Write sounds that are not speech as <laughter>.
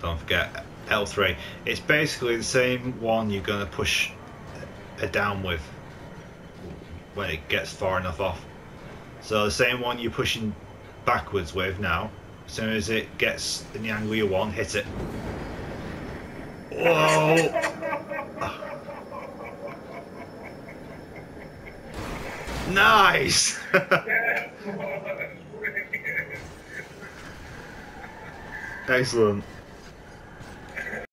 don't forget L3. It's basically the same one you're going to push a down with when it gets far enough off. So the same one you're pushing backwards with now, as soon as it gets in the angle you want, hit it. Whoa! <laughs> Nice! <laughs> Excellent.